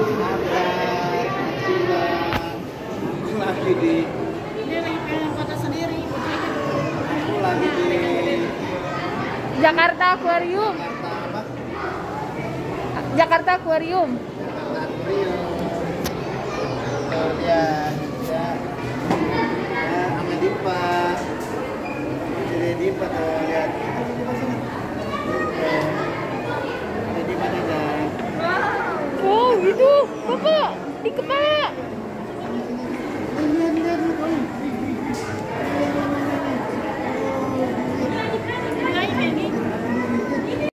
aku lagi di lagi di Jakarta Aquarium Jakarta Aquarium. Jakarta Aquarium. Gitu, bapak di kepala.